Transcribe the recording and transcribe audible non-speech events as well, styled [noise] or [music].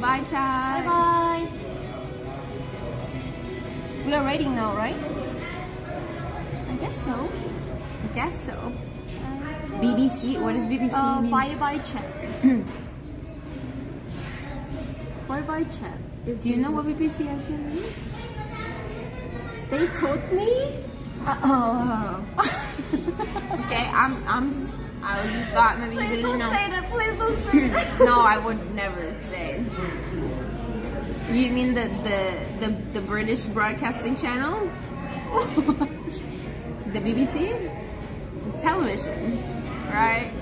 Bye, chat. Bye bye. We are raiding now, right? I guess so. I guess so. BBC. What is BBC Uh, bye bye chat. [clears throat] bye bye chat. Is Do you know what BBC actually means? They taught me. Uh Oh. [laughs] okay, I'm. I'm. Just, I was just thought maybe you didn't know. Please don't say that. Please don't. No, I would never say. You mean the the the, the British Broadcasting Channel? [laughs] the BBC? It's television, right?